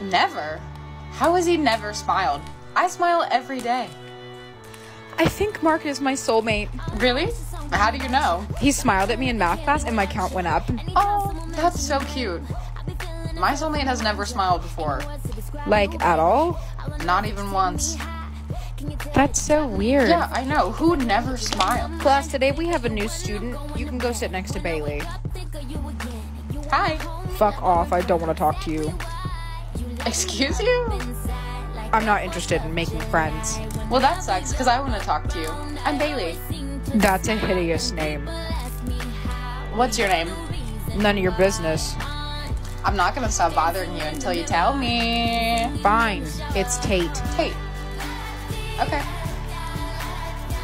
Never. How has he never smiled? I smile every day. I think Mark is my soulmate. Really? How do you know? He smiled at me in math class and my count went up. Oh, that's so cute. My soulmate has never smiled before. Like, at all? Not even once. That's so weird. Yeah, I know. Who never smiled? Class, today we have a new student. You can go sit next to Bailey. Hi. Fuck off, I don't want to talk to you. Excuse you? I'm not interested in making friends. Well, that sucks because I want to talk to you. I'm Bailey. That's a hideous name. What's your name? None of your business. I'm not gonna stop bothering you until you tell me. Fine, it's Tate. Tate. Okay.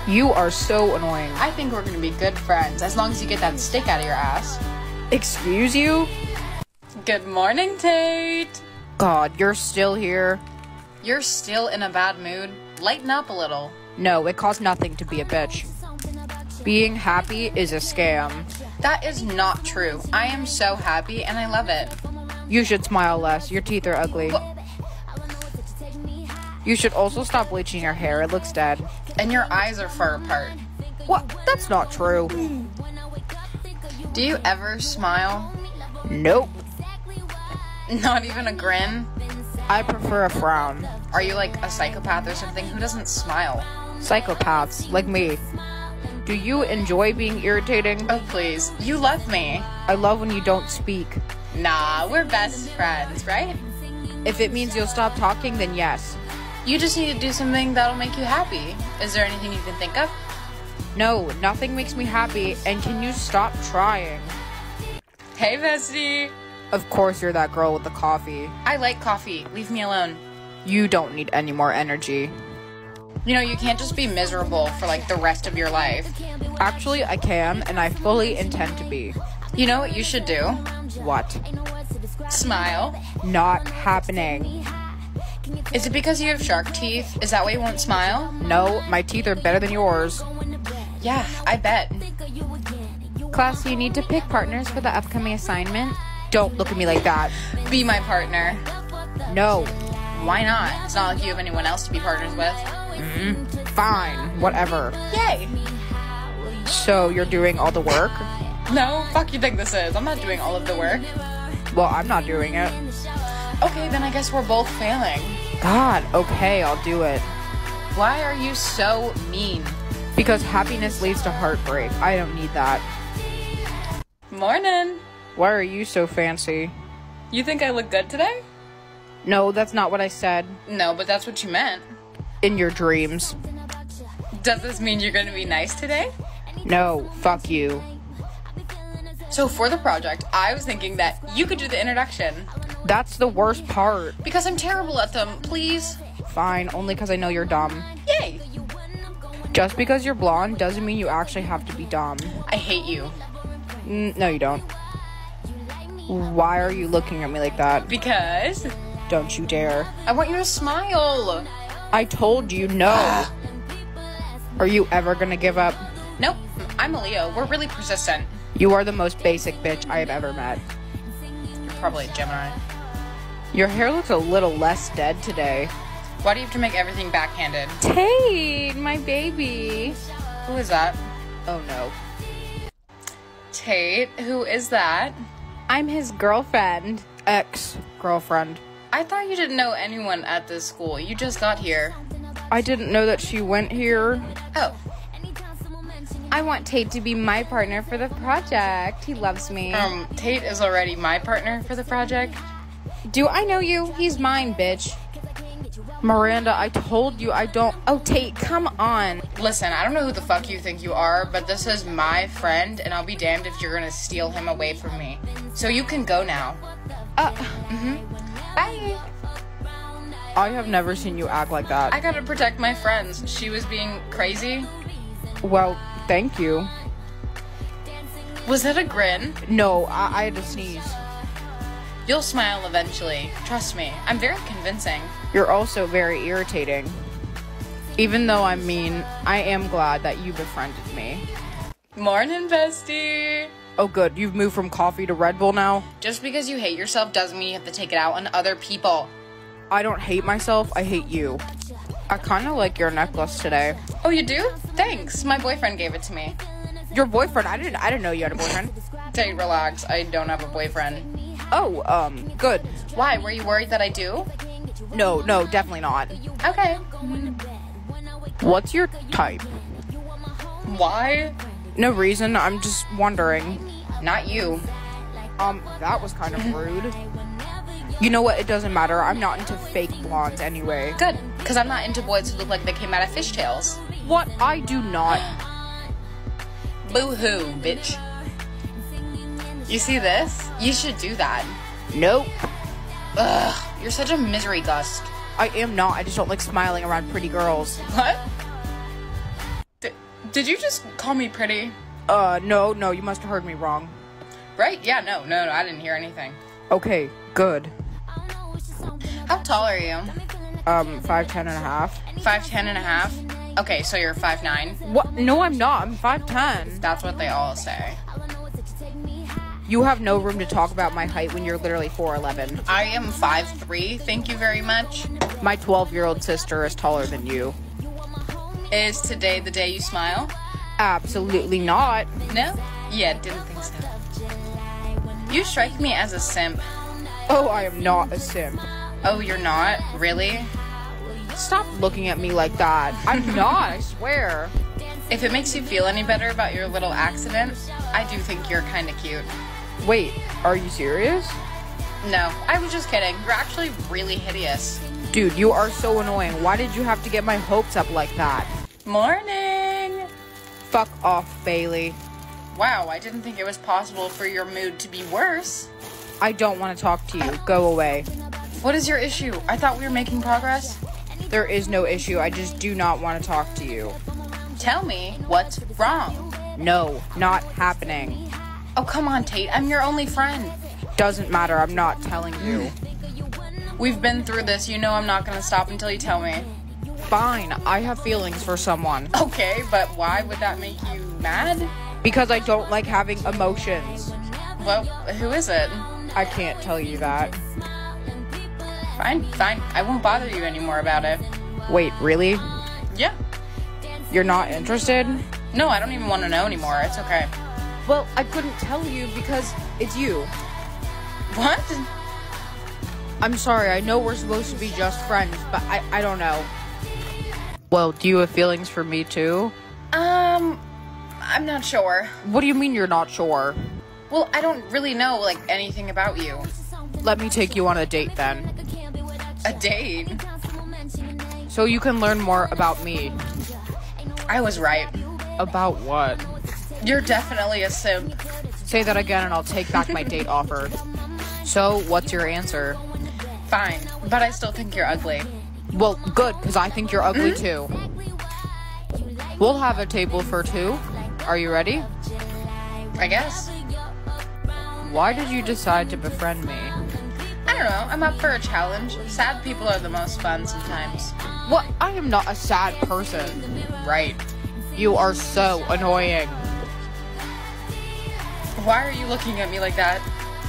You are so annoying. I think we're gonna be good friends as long as you get that stick out of your ass. Excuse you? Good morning, Tate. God, you're still here? You're still in a bad mood. Lighten up a little. No, it costs nothing to be a bitch. Being happy is a scam. That is not true. I am so happy and I love it. You should smile less. Your teeth are ugly. You should also stop bleaching your hair. It looks dead. And your eyes are far apart. What? That's not true. Do you ever smile? Nope. Not even a grin? I prefer a frown. Are you like a psychopath or something who doesn't smile? Psychopaths, like me. Do you enjoy being irritating? Oh, please. You love me. I love when you don't speak. Nah, we're best friends, right? If it means you'll stop talking, then yes. You just need to do something that'll make you happy. Is there anything you can think of? No, nothing makes me happy, and can you stop trying? Hey, bestie. Of course, you're that girl with the coffee. I like coffee. Leave me alone. You don't need any more energy. You know, you can't just be miserable for like the rest of your life. Actually, I can, and I fully intend to be. You know what you should do? What? Smile. Not happening. Is it because you have shark teeth? Is that why you won't smile? No, my teeth are better than yours. Yeah, I bet. Class, you need to pick partners for the upcoming assignment. Don't look at me like that. Be my partner. No. Why not? It's not like you have anyone else to be partners with. Mm-hmm. Fine. Whatever. Yay! So, you're doing all the work? No, fuck you think this is. I'm not doing all of the work. Well, I'm not doing it. Okay, then I guess we're both failing. God, okay, I'll do it. Why are you so mean? Because happiness leads to heartbreak. I don't need that. Morning. Why are you so fancy? You think I look good today? No, that's not what I said. No, but that's what you meant. In your dreams. Does this mean you're gonna be nice today? No, fuck you. So for the project, I was thinking that you could do the introduction. That's the worst part. Because I'm terrible at them, please. Fine, only because I know you're dumb. Yay! Just because you're blonde doesn't mean you actually have to be dumb. I hate you. N- no, you don't. Why are you looking at me like that? Because Don't you dare. I want you to smile. I told you no. Are you ever gonna give up? Nope, I'm a Leo. We're really persistent. You are the most basic bitch I have ever met. You're probably a Gemini. Your hair looks a little less dead today. Why do you have to make everything backhanded? Tate, my baby. Who is that? Oh no. Tate. Who is that? I'm his girlfriend. Ex girlfriend. I thought you didn't know anyone at this school. You just got here. I didn't know that she went here. Oh, I want Tate to be my partner for the project. He loves me. um, Tate is already my partner for the project. Do I know you? He's mine, bitch. Miranda, I told you I don't. Oh, Tate, come on. Listen, I don't know who the fuck you think you are, but this is my friend, and I'll be damned if you're gonna steal him away from me. So you can go now. Uh, Bye. I have never seen you act like that. I gotta protect my friends. She was being crazy. well, thank you. Was that a grin? No, I, I had to sneeze. You'll smile eventually. Trust me. I'm very convincing. You're also very irritating. Even though I'm mean, I am glad that you befriended me. Morning, bestie. Oh, good. You've moved from coffee to Red Bull now? Just because you hate yourself doesn't mean you have to take it out on other people. I don't hate myself, I hate you. I kind of like your necklace today. Oh, you do? Thanks. My boyfriend gave it to me. Your boyfriend? I didn't I didn't know you had a boyfriend. Tate, relax. I don't have a boyfriend. Oh, um, good. Why? Were you worried that I do? No, no, definitely not. Okay. What's your type? Why? No reason, I'm just wondering. Not you. Um, that was kind of rude. You know what? It doesn't matter. I'm not into fake blondes anyway. Good. Because I'm not into boys who look like they came out of fishtails. What? I do not. Boo hoo, bitch. You see this? You should do that. Nope. Ugh, you're such a misery gust. I am not. I just don't like smiling around pretty girls. What? Did you just call me pretty? Uh, no, no, you must have heard me wrong. Right? Yeah, no, no, no, I didn't hear anything. Okay, good. How tall are you? Um, five ten and a half. Five ten and a half. Okay, so you're five nine. What? No, I'm not. I'm five ten. That's what they all say. You have no room to talk about my height when you're literally four eleven. I am five three. Thank you very much. My twelve year old sister is taller than you. Is today the day you smile? Absolutely not. No? Yeah, didn't think so. You strike me as a simp. Oh, I am not a simp. Oh, you're not? Really? Stop looking at me like that. I'm not, I swear. If it makes you feel any better about your little accident, I do think you're kind of cute. Wait, are you serious? No, I was just kidding. You're actually really hideous. Dude, you are so annoying. Why did you have to get my hopes up like that? Morning! Fuck off, Bailey. Wow, I didn't think it was possible for your mood to be worse. I don't want to talk to you. Go away. What is your issue? I thought we were making progress. There is no issue. I just do not want to talk to you. Tell me what's wrong. No, not happening. Oh, come on, Tate. I'm your only friend. Doesn't matter. I'm not telling you. We've been through this. You know I'm not gonna stop until you tell me. Fine. I have feelings for someone. Okay, but why would that make you mad? Because I don't like having emotions. Well, who is it? I can't tell you that. Fine, fine. I won't bother you anymore about it. Wait, really? Yeah. You're not interested? No, I don't even want to know anymore. It's okay. Well, I couldn't tell you because it's you. What? I'm sorry, I know we're supposed to be just friends, but I, I don't know. Well, do you have feelings for me too? Um, I'm not sure. What do you mean you're not sure? Well, I don't really know, like, anything about you. Let me take you on a date then. A date? So you can learn more about me. I was right. About what? You're definitely a simp. Say that again and I'll take back my date offer. So, what's your answer? Fine, but I still think you're ugly. Well, good, because I think you're ugly too. We'll have a table for two. Are you ready? I guess. Why did you decide to befriend me? I don't know. I'm up for a challenge. Sad people are the most fun sometimes. What? I am not a sad person. Right. You are so annoying. Why are you looking at me like that?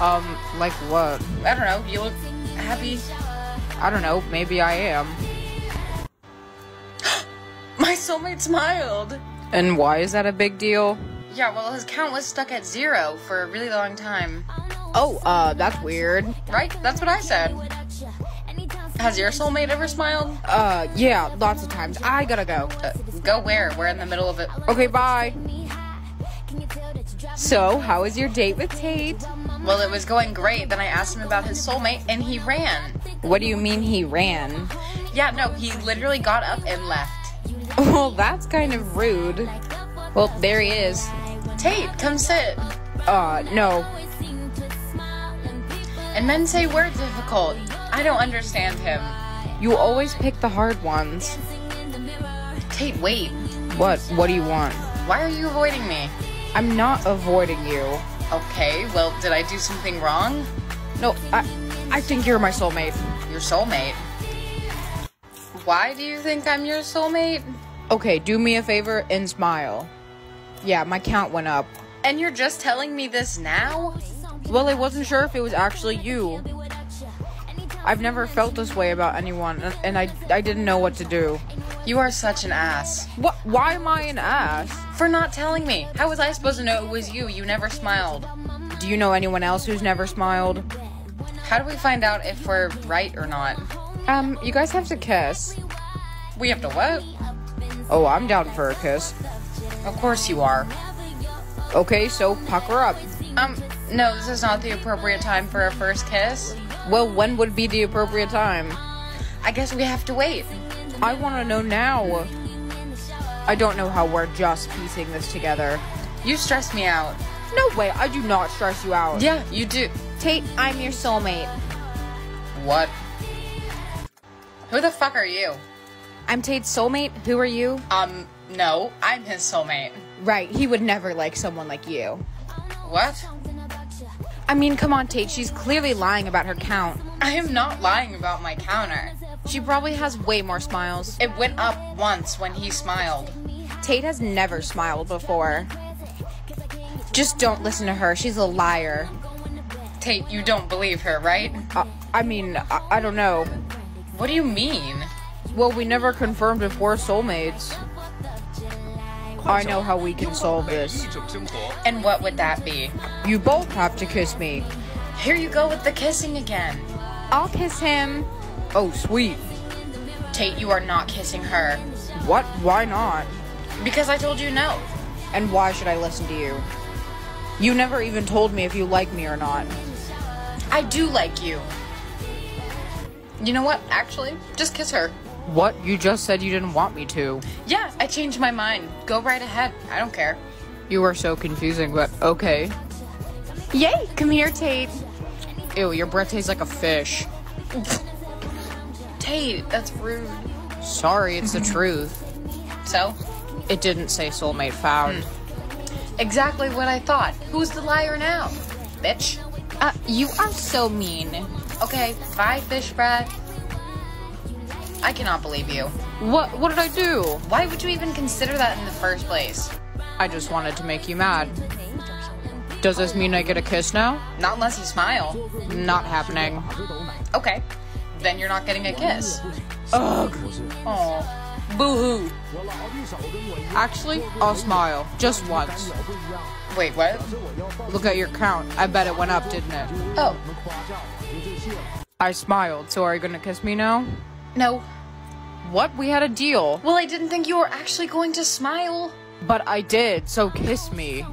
Um, like what? I don't know. You look happy. I don't know, maybe I am. My soulmate smiled. And why is that a big deal? Yeah, well, his count was stuck at zero for a really long time. Oh, uh, that's weird. Right? That's what I said. Has your soulmate ever smiled? Uh, yeah, lots of times. I gotta go. Uh, go where? We're in the middle of it. Okay, bye. So, how was your date with Tate? Well, it was going great. Then I asked him about his soulmate, and he ran. What do you mean he ran? Yeah, no, he literally got up and left. Well, that's kind of rude. Well, there he is. Tate, come sit. Uh, no. And men say we're difficult. I don't understand him. You always pick the hard ones. Tate, wait. What? What do you want? Why are you avoiding me? I'm not avoiding you. Okay, well, did I do something wrong? No, I, I think you're my soulmate. Your soulmate. Why do you think I'm your soulmate? Okay, do me a favor and smile. Yeah, my count went up. And you're just telling me this now? Well, I wasn't sure if it was actually you. I've never felt this way about anyone, and- I, I didn't know what to do. You are such an ass. What? Why am I an ass? For not telling me. How was I supposed to know it was you? You never smiled. Do you know anyone else who's never smiled? How do we find out if we're right or not? Um, you guys have to kiss. We have to what? Oh, I'm down for a kiss. Of course you are. Okay, so pucker up. Um, no, this is not the appropriate time for a first kiss. Well, when would be the appropriate time? I guess we have to wait. I want to know now. I don't know how we're just piecing this together. You stress me out. No way, I do not stress you out. Yeah, you do. Tate, I'm your soulmate. What? Who the fuck are you? I'm Tate's soulmate. Who are you? Um, no, I'm his soulmate. Right, he would never like someone like you. What? I mean, come on, Tate, she's clearly lying about her count. I am not lying about my counter. She probably has way more smiles. It went up once when he smiled. Tate has never smiled before. Just don't listen to her. She's a liar. Tate, you don't believe her, right? Uh, I mean, I, I don't know. What do you mean? Well, we never confirmed if we're soulmates. I know how we can solve this. And what would that be? You both have to kiss me. Here you go with the kissing again. I'll kiss him. Oh, sweet. Tate, you are not kissing her. What? Why not? Because I told you no. And why should I listen to you? You never even told me if you like me or not. I do like you. You know what? Actually, just kiss her. What? You just said you didn't want me to. Yeah, I changed my mind. Go right ahead. I don't care. You are so confusing, but okay. Yay! Come here, Tate. Ew, your breath tastes like a fish. Tate, that's rude. Sorry, it's the truth. So? It didn't say soulmate found. Exactly what I thought. Who's the liar now? Bitch. Uh, you are so mean. Okay, bye, fish breath. I cannot believe you. What what did I do? Why would you even consider that in the first place? I just wanted to make you mad. Does this mean I get a kiss now? Not unless you smile. Not happening. Okay. Then you're not getting a kiss. Ugh. Oh. Boo hoo. Actually, I'll smile. Just once. Wait, what? Look at your count. I bet it went up, didn't it? Oh, I smiled, so are you gonna kiss me now? No. What? We had a deal. Well, I didn't think you were actually going to smile. But I did, so kiss me.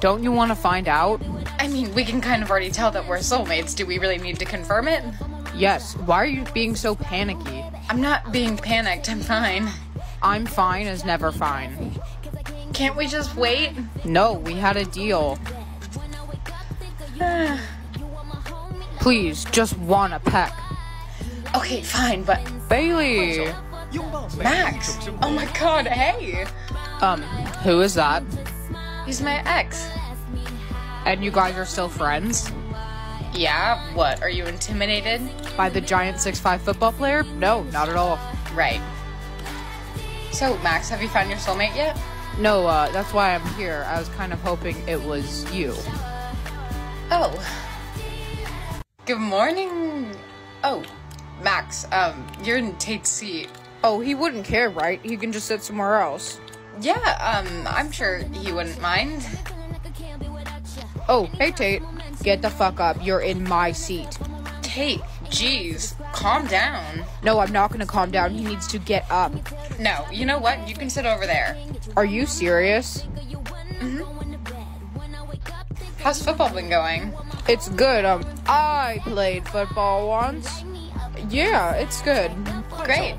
Don't you want to find out? I mean, we can kind of already tell that we're soulmates. Do we really need to confirm it? Yes. Why are you being so panicky? I'm not being panicked. I'm fine. I'm fine is never fine. Can't we just wait? No, we had a deal. Please, just one a peck. Okay, fine, but Bailey! Max. Oh my god, hey. Um, who is that? He's my ex. And you guys are still friends? Yeah, what? Are you intimidated? By the giant six-five football player? No, not at all. Right. So, Max, have you found your soulmate yet? No, uh, that's why I'm here. I was kind of hoping it was you. Oh. Good morning. Oh, Max, um, you're in Tate's seat. Oh, he wouldn't care, right? He can just sit somewhere else. Yeah, um, I'm sure he wouldn't mind. Oh, hey Tate. Get the fuck up. You're in my seat. Tate, jeez, calm down. No, I'm not gonna calm down. He needs to get up. No, you know what? You can sit over there. Are you serious? Mhm. How's football been going? It's good. Um, I played football once. Yeah, it's good. Great.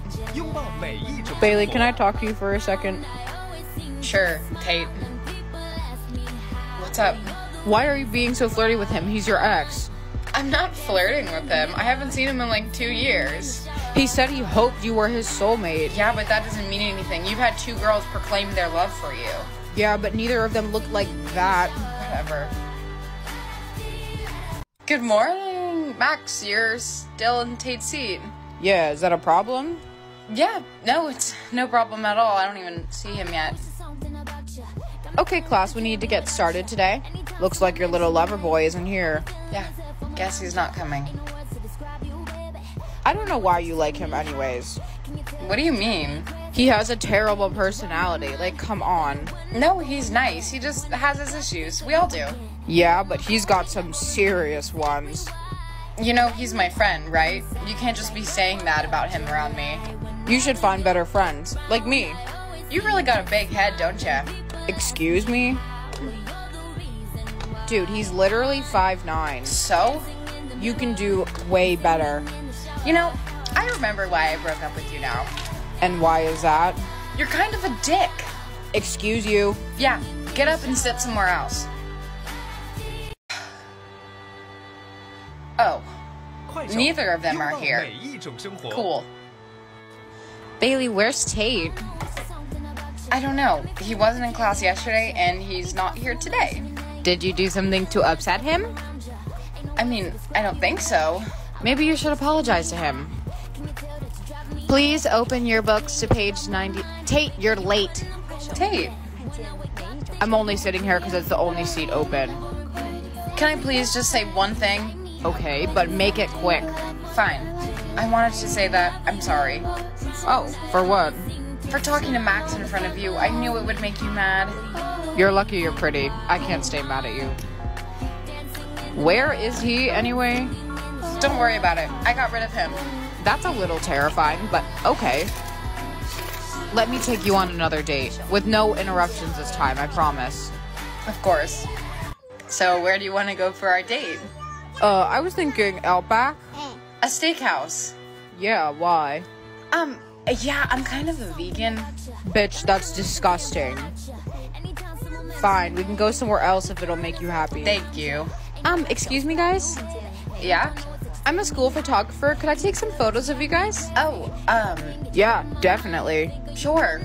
Bailey, can I talk to you for a second? Sure, Tate. What's up? Why are you being so flirty with him? He's your ex. I'm not flirting with him. I haven't seen him in like two years. He said he hoped you were his soulmate. Yeah, but that doesn't mean anything. You've had two girls proclaim their love for you. Yeah, but neither of them looked like that. Whatever. Good morning, Max. You're still in Tate's seat. Yeah, is that a problem? Yeah, no, it's no problem at all. I don't even see him yet. Okay, class, we need to get started today. Looks like your little lover boy isn't here. Yeah, guess he's not coming. I don't know why you like him, anyways. What do you mean? He has a terrible personality. Like, come on. No, he's nice. He just has his issues. We all do. Yeah, but he's got some serious ones. You know, he's my friend, right? You can't just be saying that about him around me. You should find better friends, like me. You really got a big head, don't you? Excuse me? Dude, he's literally five nine. So? You can do way better. You know, I remember why I broke up with you now. And why is that? You're kind of a dick. Excuse you. Yeah, get up and sit somewhere else. Oh, neither of them are here. Cool. Bailey, where's Tate? I don't know. He wasn't in class yesterday and he's not here today. Did you do something to upset him? I mean, I don't think so. Maybe you should apologize to him. Please open your books to page 90. Tate, you're late. Tate. I'm only sitting here because it's the only seat open. Can I please just say one thing? Okay, but make it quick. Fine. I wanted to say that I'm sorry. Oh, for what? For talking to Max in front of you, I knew it would make you mad. You're lucky you're pretty. I can't stay mad at you. Where is he anyway? Don't worry about it. I got rid of him. That's a little terrifying, but okay. Let me take you on another date with no interruptions this time, I promise. Of course. So, where do you want to go for our date? Uh, I was thinking Outback. A steakhouse. Yeah, why? Um, yeah, I'm kind of a vegan. Bitch, that's disgusting. Fine, we can go somewhere else if it'll make you happy. Thank you. Um, excuse me, guys? Yeah? I'm a school photographer. Could I take some photos of you guys? Oh, um, Yeah, definitely. sure.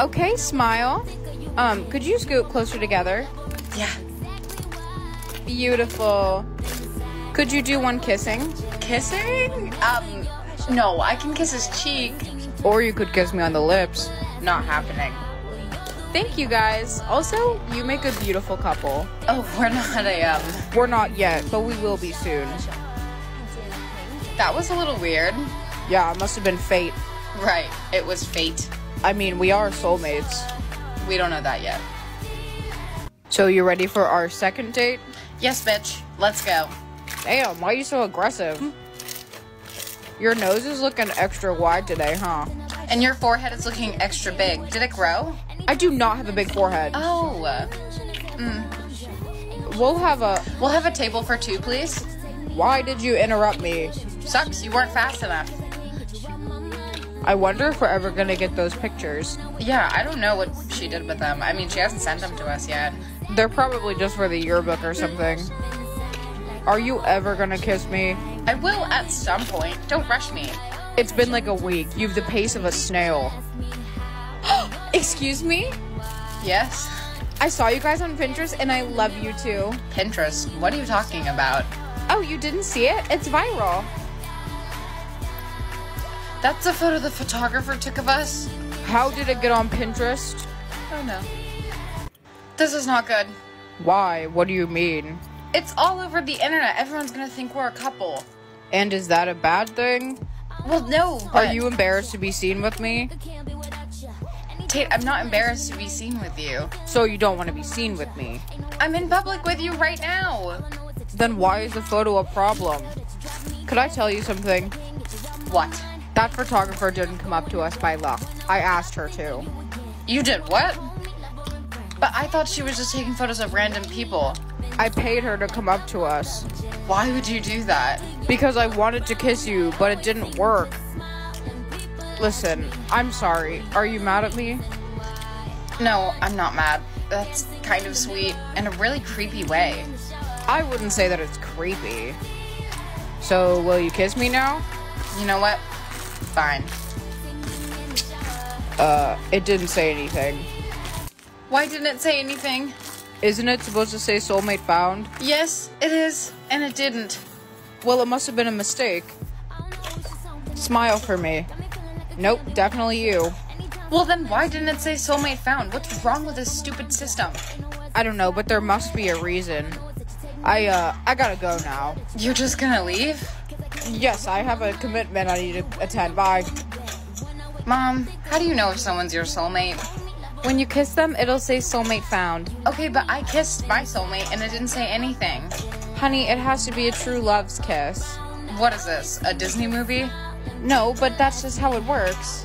Okay, smile. Um, could you scoot closer together? Yeah. Beautiful. Could you do one kissing? Kissing? Um, no, I can kiss his cheek. Or you could kiss me on the lips. Not happening. Thank you guys. Also, you make a beautiful couple. Oh, we're not a, um, We're not yet, but we will be soon. that was a little weird. Yeah, it must have been fate. Right, it was fate. I mean, we are soulmates. We don't know that yet. So you ready for our second date? Yes, bitch. Let's go. Damn, why are you so aggressive? Your nose is looking extra wide today, huh? And your forehead is looking extra big. Did it grow? I do not have a big forehead. Oh. Mm. We'll have a. We'll have a table for two, please. Why did you interrupt me? Sucks, you weren't fast enough. I wonder if we're ever gonna get those pictures. Yeah, I don't know what she did with them. I mean, she hasn't sent them to us yet. They're probably just for the yearbook or something. Are you ever gonna kiss me? I will at some point. Don't rush me. It's been like a week. You've the pace of a snail. Excuse me? Yes? I saw you guys on Pinterest and I love you too. Pinterest. What are you talking about? Oh, you didn't see it? It's viral. That's a photo the photographer took of us? How did it get on Pinterest? Oh no. This is not good. Why? What do you mean? It's all over the internet. Everyone's gonna think we're a couple. And is that a bad thing? Well, no. Are you embarrassed to be seen with me? Tate, I'm not embarrassed to be seen with you. So you don't want to be seen with me? I'm in public with you right now. Then why is the photo a problem? Could I tell you something? What? That photographer didn't come up to us by luck. I asked her to. You did what? But I thought she was just taking photos of random people. I paid her to come up to us Why would you do that? because I wanted to kiss you, but it didn't work. Listen, I'm sorry. Are you mad at me? No, I'm not mad. That's kind of sweet in a really creepy way. I wouldn't say that it's creepy. So, will you kiss me now? You know what? Fine. Uh, it didn't say anything. Why didn't it say anything? Isn't it supposed to say soulmate found? Yes, it is, and it didn't. Well, it must have been a mistake. Smile for me. Nope, definitely you. Well, then why didn't it say soulmate found? What's wrong with this stupid system? I don't know, but there must be a reason. I, uh, I gotta go now. You're just gonna leave? Yes, I have a commitment I need to attend. Bye. Mom, how do you know if someone's your soulmate? When you kiss them, it'll say soulmate found. Okay, but I kissed my soulmate and it didn't say anything. Honey, it has to be a true love's kiss. What is this? A Disney movie? No, but that's just how it works.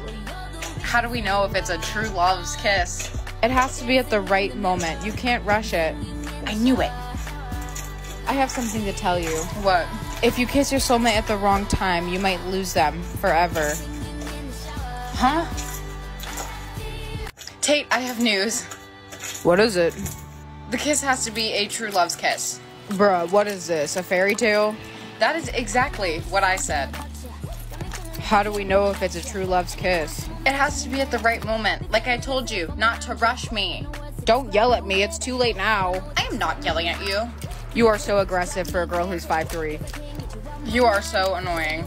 How do we know if it's a true love's kiss? It has to be at the right moment. You can't rush it. I knew it. I have something to tell you. What? If you kiss your soulmate at the wrong time, you might lose them forever. Huh? Tate, I have news. What is it? The kiss has to be a true love's kiss. Bruh, what is this? A fairy tale? That is exactly what I said. How do we know if it's a true love's kiss? It has to be at the right moment. Like I told you, not to rush me. Don't yell at me, it's too late now. I am not yelling at you. You are so aggressive for a girl who's 5'3. You are so annoying.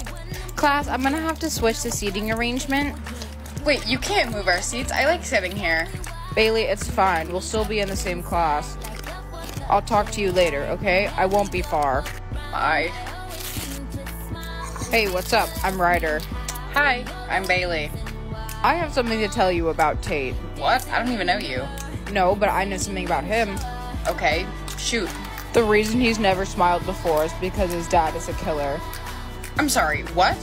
Class, I'm gonna have to switch the seating arrangement. Wait, you can't move our seats. I like sitting here. Bailey, it's fine. We'll still be in the same class. I'll talk to you later, okay? I won't be far. Bye. Hey, what's up? I'm Ryder. Hi, I'm Bailey. I have something to tell you about Tate. What? I don't even know you. No, but I know something about him. Okay, shoot. The reason he's never smiled before is because his dad is a killer. I'm sorry, what?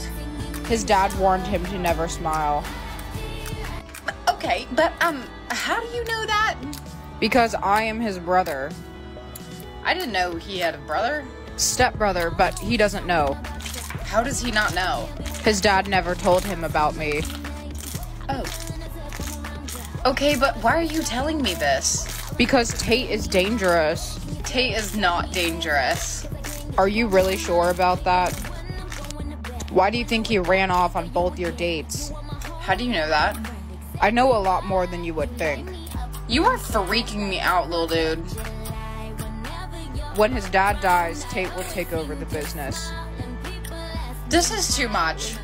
His dad warned him to never smile. Okay, but, um, how do you know that? Because I am his brother. I didn't know he had a brother. Stepbrother, but he doesn't know. How does he not know? His dad never told him about me. Oh. Okay, but why are you telling me this? Because Tate is dangerous. Tate is not dangerous. Are you really sure about that? Why do you think he ran off on both your dates? How do you know that? I know a lot more than you would think. You are freaking me out, little dude. When his dad dies, Tate will take over the business. This is too much.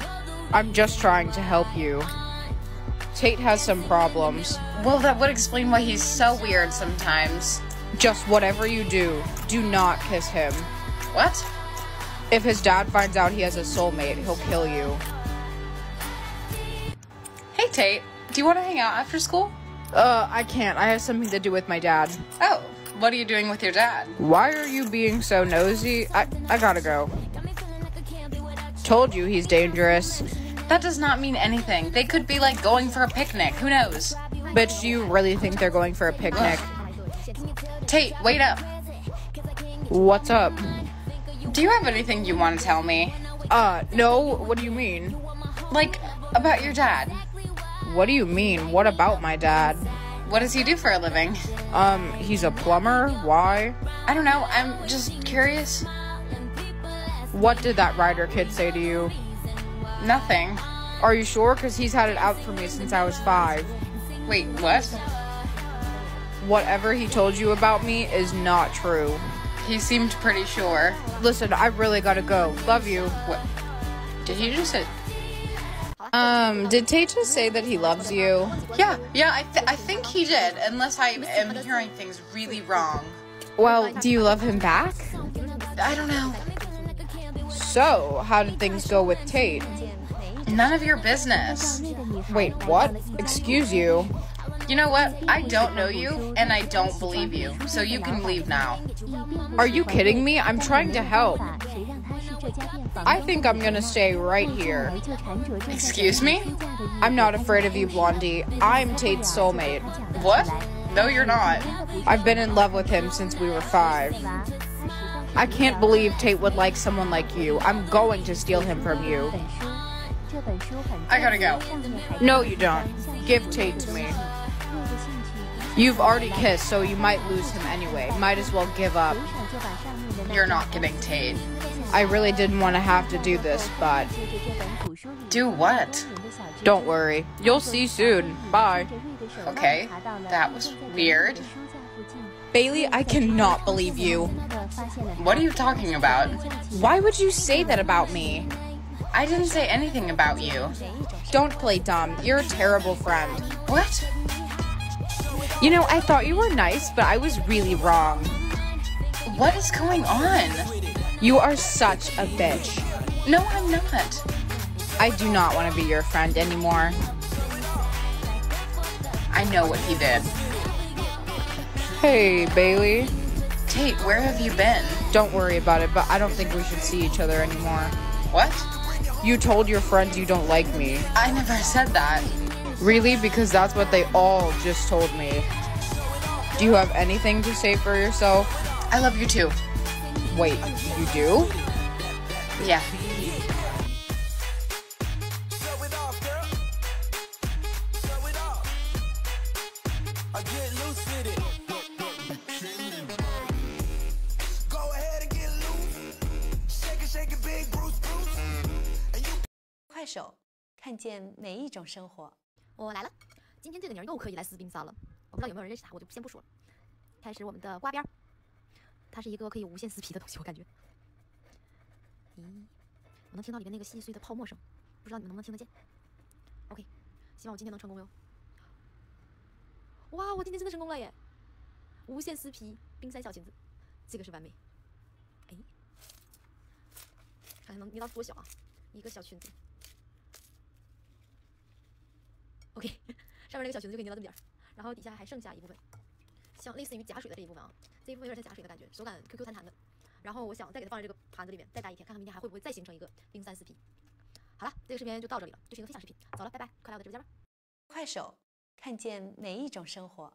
I'm just trying to help you. Tate has some problems. Well, that would explain why he's so weird sometimes. Just whatever you do, do not kiss him. What? If his dad finds out he has a soulmate, he'll kill you. Hey, Tate. Do you want to hang out after school? Uh, I can't. I have something to do with my dad. Oh, what are you doing with your dad? Why are you being so nosy? I, I gotta go. Told you he's dangerous. That does not mean anything. They could be like going for a picnic. Who knows? Bitch, do you really think they're going for a picnic? Tate, wait up. What's up? Do you have anything you want to tell me? Uh, no, what do you mean? Like, about your dad? What do you mean? What about my dad? What does he do for a living? Um, he's a plumber? Why? I don't know. I'm just curious. What did that Ryder kid say to you? Nothing. Are you sure? Because he's had it out for me since I was five. Wait, what? Whatever he told you about me is not true. He seemed pretty sure. Listen, I really gotta go. Love you. What? Did he just say? Um, did Tate just say that he loves you? Yeah, yeah. I th- I think he did, unless I am hearing things really wrong. Well, do you love him back? I don't know. So, how did things go with Tate? None of your business. Wait, what? Excuse you. You know what? I don't know you, and I don't believe you. So you can leave now. Are you kidding me? I'm trying to help. I think I'm gonna stay right here. Excuse me? I'm not afraid of you, Blondie. I'm Tate's soulmate. What? No, you're not. I've been in love with him since we were five. I can't believe Tate would like someone like you. I'm going to steal him from you. I gotta go. No, you don't. Give Tate to me. You've already kissed, so you might lose him anyway. Might as well give up. You're not getting Tate. I really didn't want to have to do this, but Do what? don't worry. You'll see soon. Bye. Okay, that was weird. Bailey, I cannot believe you. What are you talking about? Why would you say that about me? I didn't say anything about you. Don't play dumb. You're a terrible friend. What? You know, I thought you were nice, but I was really wrong. What is going on? You are such a bitch. No, I'm not. I do not want to be your friend anymore. I know what he did. Hey, Bailey. Tate, where have you been? Don't worry about it, but I don't think we should see each other anymore. What? You told your friends you don't like me. I never said that. Really? Because that's what they all just told me. Do you have anything to say for yourself? I love you too. Wait, you do? Yeah. Show it off, girl. Show it off. I get loose with it. Go ahead and get loose. Shake it, shake it, big Bruce, Bruce. And you 快手，看见每一种生活。我来了，今天这个妮儿又可以来撕冰沙了。我不知道有没有人认识她，我就先不说了。开始我们的刮边儿， 它是一个可以无限撕皮的东西，我感觉。咦，我能听到里面那个细碎的泡沫声，不知道你们能不能听得见？OK，希望我今天能成功哟。哇，我今天真的成功了耶！无限撕皮冰山小裙子，这个是完美。哎，看看能捏到多小啊，一个小裙子。OK，上面那个小裙子就可以捏到这么点儿，然后底下还剩下一部分，像类似于假水的这一部分啊，这一部分有点像假水的感觉，手感 Q Q 弹弹的。然后我想再给它放在这个盘子里面，再待一天，看看明天还会不会再形成一个冰山撕皮。好了，这个视频就到这里了，就是一个分享视频。走了，拜拜，快来我的直播间吧。快手，看见每一种生活。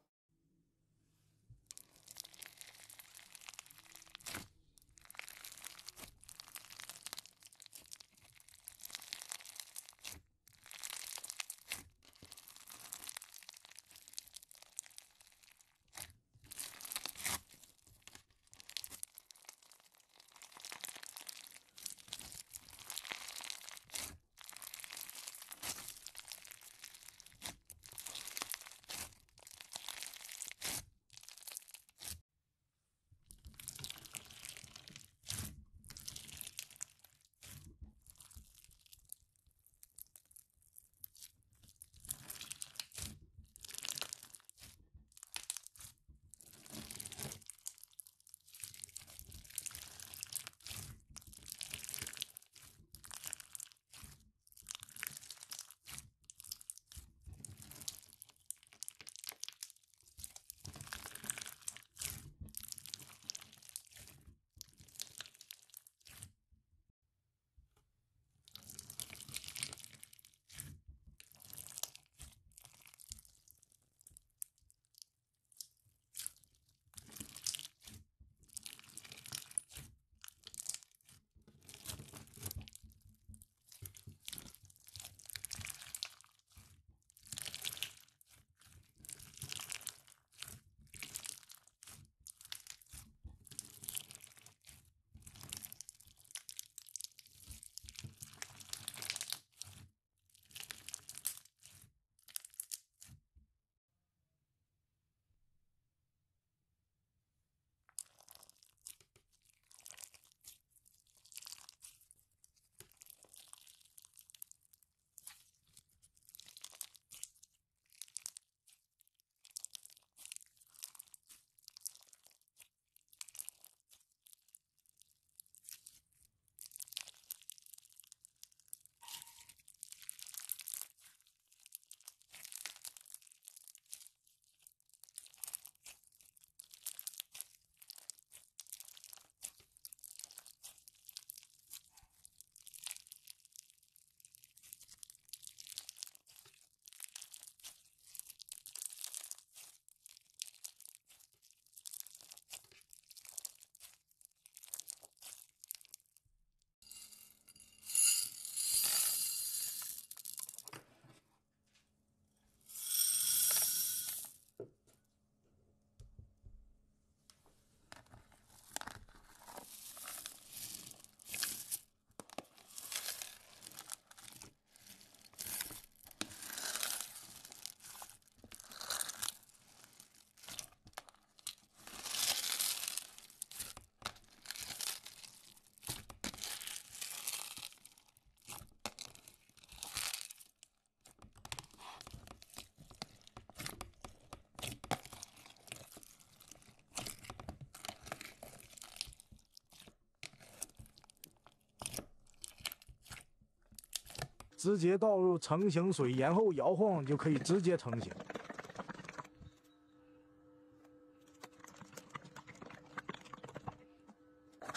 直接倒入成型水，然后摇晃就可以直接成型。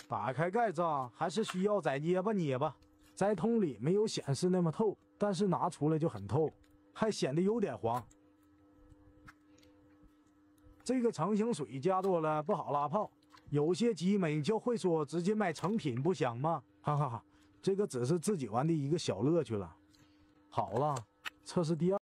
打开盖子啊，还是需要再捏吧捏吧。在桶里没有显示那么透，但是拿出来就很透，还显得有点黄。这个成型水加多了不好拉泡，有些集美就会说直接买成品不香吗？哈哈哈，这个只是自己玩的一个小乐趣了。好了，测试第二。